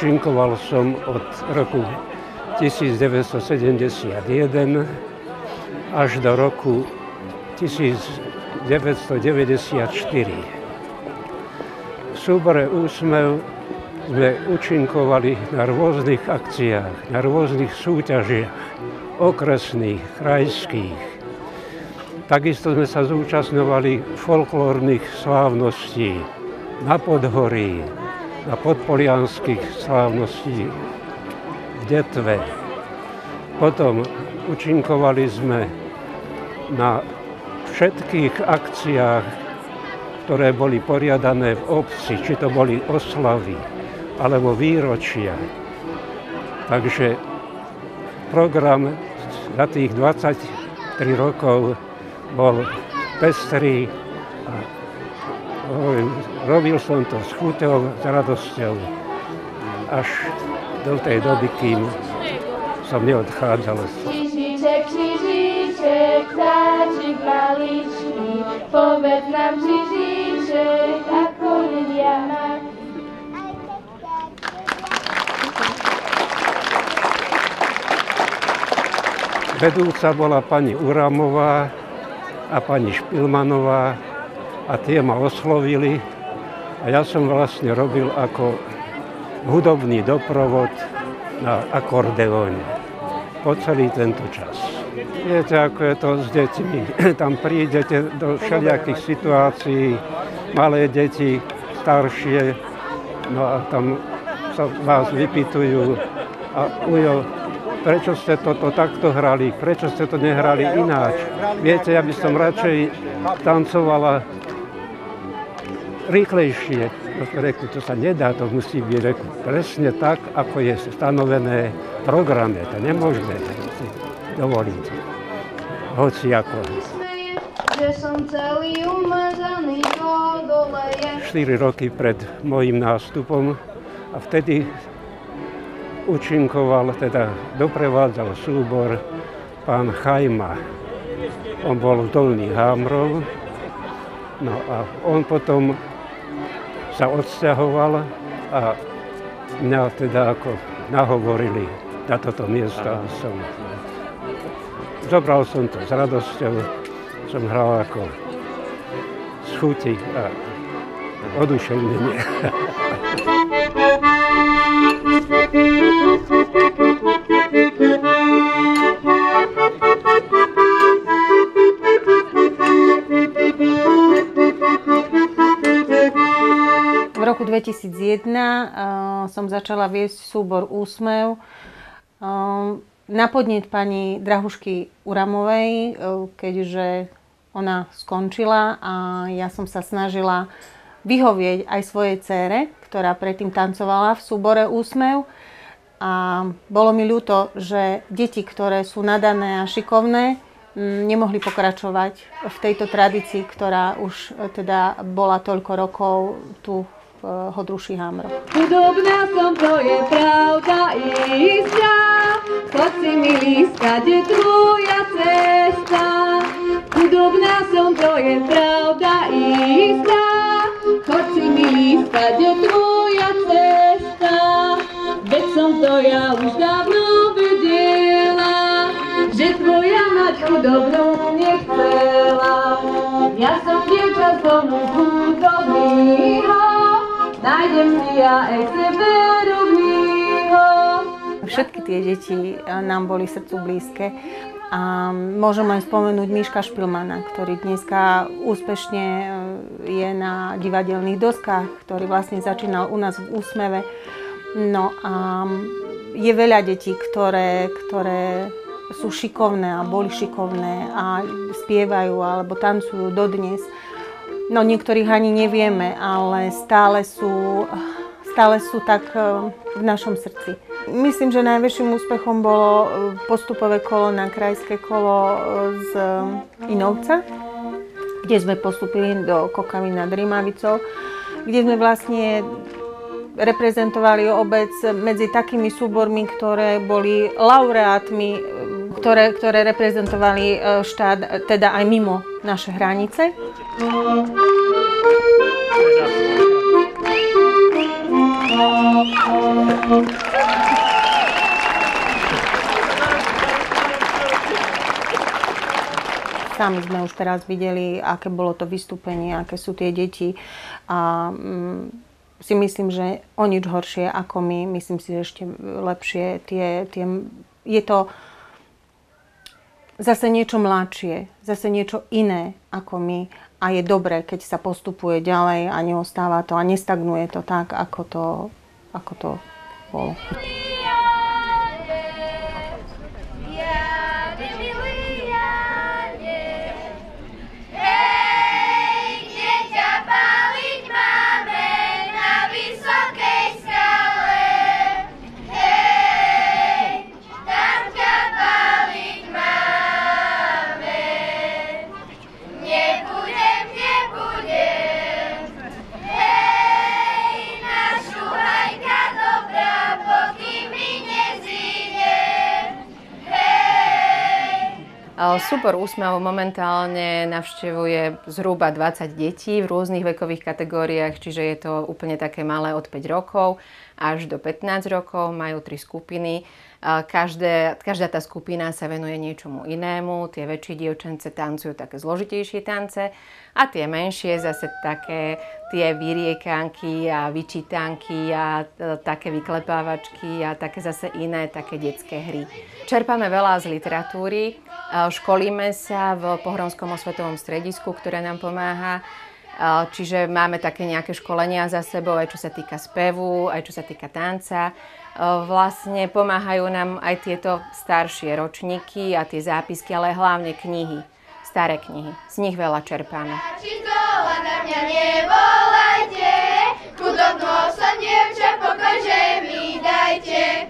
Účinkoval som od roku 1971 až do roku 1994. V súbore Úsmev sme účinkovali na rôznych akciách, na rôznych súťažiach, okresných, krajských. Takisto sme sa zúčastňovali folklórnych slávností na Podhorí, na podpolianských slávností v Detve. Potom účinkovali sme na všetkých akciách, ktoré boli poriadané v obci, či to boli oslavy alebo výročia. Takže program za tých 23 rokov bol pestrý a robil som to s chuťou, s radosťou až do tej doby, kým som neodchádzal. Křižíček, křižíček, záčik maličký, povedz nám křižíček, ako ľudia má. Vedúca bola pani Uramová a pani Špilmanová a tie ma oslovili a ja som vlastne robil ako hudobný doprovod na akordeóne po celý tento čas. Viete, ako je to s deťmi. Tam prídete do všelijakých situácií, malé deti, staršie, no a tam sa vás vypitujú a ujo, prečo ste toto takto hrali, prečo ste to nehrali ináč. Viete, ja by som radšej tancovala rýchlejšie. Reku, to sa nedá, to musí byť reku, presne tak, ako je stanovené v programe. To nemôžeme si dovoliť. Hoci ako. Že som celý umazaný do doleje. 4 roky pred môjim nástupom a vtedy účinkoval, teda doprevádzal súbor pán Chajma. On bol v Dolných Hámrov, no a on potom sa odsťahoval a mňa teda ako nahovorili na toto miesto a som zobral som to s radosťou, som hral ako z chuti a oduševnenie. 2001 uh, som začala viesť súbor Úsmev. Uh, na podnet pani Drahušky Uramovej, uh, keďže ona skončila a ja som sa snažila vyhovieť aj svojej cére, ktorá predtým tancovala v súbore Úsmev. A bolo mi ľúto, že deti, ktoré sú nadané a šikovné, nemohli pokračovať v tejto tradícii, ktorá už teda bola toľko rokov tu Hodruší Hamro. Chudobná som, to je pravda istá, choď si mi lískať, je tvoja cesta. Chudobná som, to je pravda istá, choď si mi lískať, je tvoja cesta. Veď som to ja už dávno vedela, že tvoja mať chudobnú nechcela. Ja som dievča z domu chudobnýho, nájdem si ja aj sebe rovnýho. Všetky tie deti eh, nám boli srdcu blízke. A môžem aj spomenúť Miška Špilmana, ktorý dneska úspešne eh, je na divadelných doskách, ktorý vlastne začínal u nás v Úsmeve. No a je veľa detí, ktoré, ktoré sú šikovné a boli šikovné a spievajú alebo tancujú dodnes. No niektorých ani nevieme, ale stále sú, stále sú tak e, v našom srdci. Myslím, že najväčším úspechom bolo e, postupové kolo na krajské kolo e, z Inovca, kde sme postupili do Kokavy nad Rímavicou, kde sme vlastne reprezentovali obec medzi takými súbormi, ktoré boli laureátmi, ktoré, ktoré reprezentovali štát teda aj mimo naše hranice. Sami sme už teraz videli, aké bolo to vystúpenie, aké sú tie deti. A mm, si myslím, že o nič horšie ako my. Myslím si, že ešte lepšie. Tie, tie, je to zase niečo mladšie, zase niečo iné ako my. A je dobré, keď sa postupuje ďalej a neostáva to a nestagnuje to tak, ako to, ako to bolo. Súbor úsmev momentálne navštevuje zhruba 20 detí v rôznych vekových kategóriách, čiže je to úplne také malé od 5 rokov až do 15 rokov. Majú tri skupiny. Každé, každá tá skupina sa venuje niečomu inému. Tie väčšie dievčence tancujú také zložitejšie tance a tie menšie zase také tie vyriekanky a vyčítanky a e, také vyklepávačky a také zase iné také detské hry. Čerpáme veľa z literatúry, školíme sa v Pohronskom osvetovom stredisku, ktoré nám pomáha Čiže máme také nejaké školenia za sebou, aj čo sa týka spevu, aj čo sa týka tanca. Vlastne pomáhajú nám aj tieto staršie ročníky a tie zápisky, ale hlavne knihy, staré knihy. Z nich veľa čerpáme. Dajte.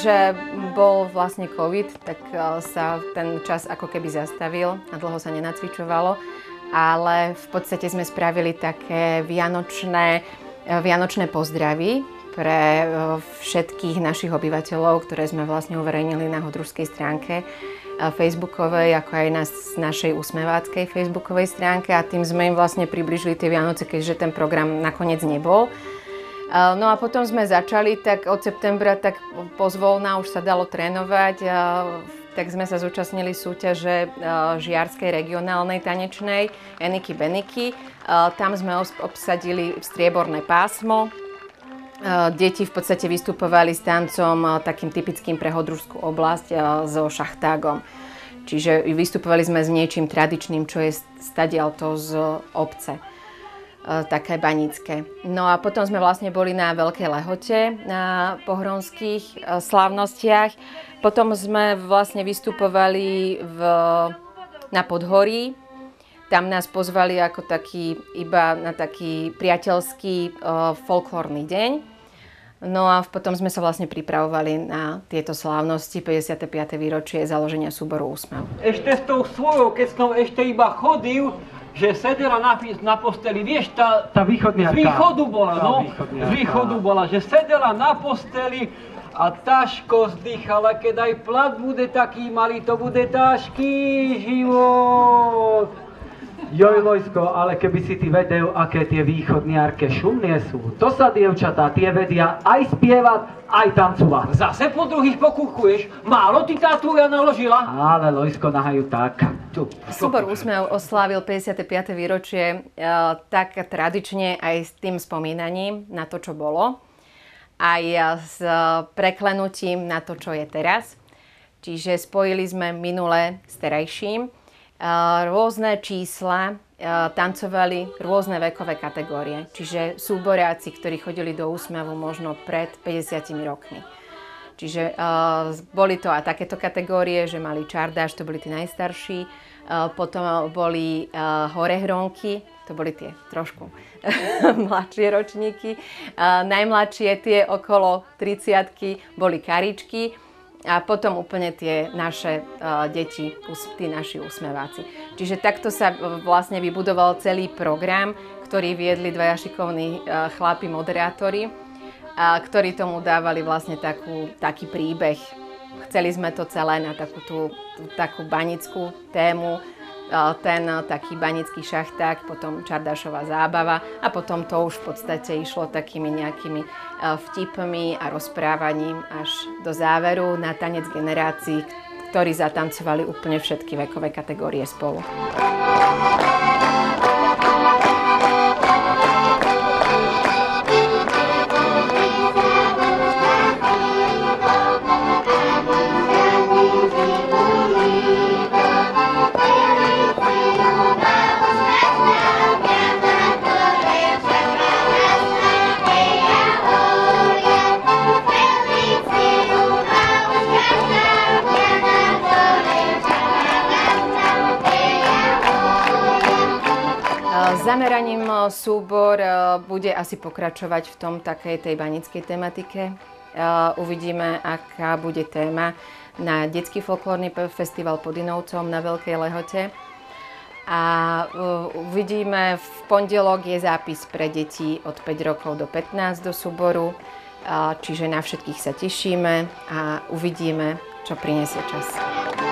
Že bol vlastne COVID, tak e, sa ten čas ako keby zastavil a dlho sa nenacvičovalo, ale v podstate sme spravili také vianočné, e, vianočné pozdravy pre e, všetkých našich obyvateľov, ktoré sme vlastne uverejnili na hodružskej stránke facebookovej, ako aj na našej usmeváckej facebookovej stránke a tým sme im vlastne približili tie Vianoce, keďže ten program nakoniec nebol. No a potom sme začali, tak od septembra tak pozvolná už sa dalo trénovať, tak sme sa zúčastnili súťaže Žiarskej regionálnej tanečnej Eniky Beniky. Tam sme obsadili strieborné pásmo. Deti v podstate vystupovali s tancom takým typickým pre Hodružskú oblasť so šachtágom. Čiže vystupovali sme s niečím tradičným, čo je stadialto z obce. E, také banické. No a potom sme vlastne boli na Veľkej Lehote, na pohronských e, slávnostiach. Potom sme vlastne vystupovali v, na Podhorí. Tam nás pozvali ako taký, iba na taký priateľský uh, folklórny deň. No a potom sme sa vlastne pripravovali na tieto slávnosti 55. výročie založenia súboru Úsmev. Ešte s tou svojou, keď som ešte iba chodil, že sedela na, na posteli, vieš, tá, tá z východu bola, no, z východu bola, že sedela na posteli a ťažko zdychala, keď aj plat bude taký malý, to bude ťažký život. Joj, Lojsko, ale keby si ty vedel, aké tie východniarke šumnie sú. To sa, dievčatá, tie vedia aj spievať, aj tancovať. Zase po druhých pokúchuješ? Málo ty tá tvoja naložila? Ale, Lojsko, nahajú tak. Tu. Súbor Úsmev oslávil 55. výročie e, tak tradične aj s tým spomínaním na to, čo bolo. Aj s preklenutím na to, čo je teraz. Čiže spojili sme minulé s terajším rôzne čísla, tancovali rôzne vekové kategórie. Čiže súboráci, ktorí chodili do úsmevu možno pred 50 rokmi. Čiže uh, boli to aj takéto kategórie, že mali čardáš, to boli tí najstarší, uh, potom boli uh, horehronky, to boli tie trošku mladšie ročníky, uh, najmladšie tie okolo 30 boli karičky, a potom úplne tie naše uh, deti, tí naši úsmeváci. Čiže takto sa vlastne vybudoval celý program, ktorý viedli dvaja šikovní uh, chlapi moderátori, uh, ktorí tomu dávali vlastne takú, taký príbeh. Chceli sme to celé na takú, tú, tú, takú banickú tému, ten taký banický šachták, potom Čardášová zábava a potom to už v podstate išlo takými nejakými vtipmi a rozprávaním až do záveru na tanec generácií, ktorí zatancovali úplne všetky vekové kategórie spolu. Zameraním eh, súbor eh, bude asi pokračovať v tom takej tej banickej tematike. Eh, uvidíme, aká bude téma na detský folklórny festival pod Inovcom na Veľkej Lehote. A uvidíme, v pondelok je zápis pre deti od 5 rokov do 15 do súboru, čiže na všetkých sa tešíme a uvidíme, čo prinesie čas.